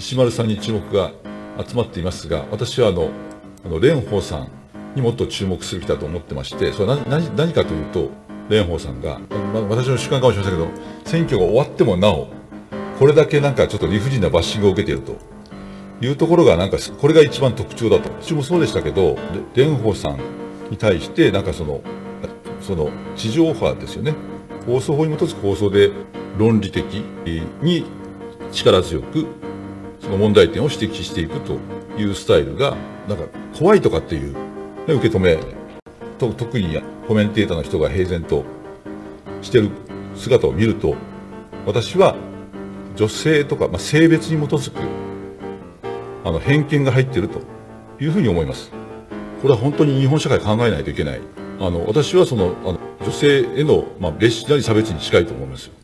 石丸さんに注目が集まっていますが、私はあの、あの蓮舫さんにもっと注目すべきだと思ってまして、それは何何かというと、蓮舫さんが、ま、私の主観かもしれませんけど、選挙が終わってもなお、これだけなんかちょっと理不尽なバッシングを受けているというところが、なんか、これが一番特徴だと。私もそうでしたけど、蓮舫さんに対して、なんかその、その、地上波ですよね。放送法に基づく放送で論理的に力強くその問題点を指摘していくというスタイルが、なんか怖いとかっていう、ね、受け止めと、特にコメンテーターの人が平然としてる姿を見ると、私は女性とか、まあ、性別に基づくあの偏見が入っているというふうに思います。これは本当に日本社会考えないといけない。あの私はそのあの女性への、まあ、劣なり差別に近いと思いますよ。